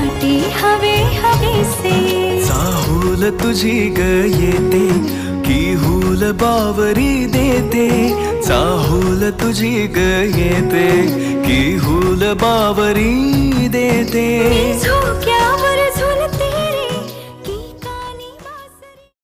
हवे हवेसे। चाहूल तुझी ग येते की हुल बावरी देते। चाहूल तुझी ग येते की हुल बावरी देते।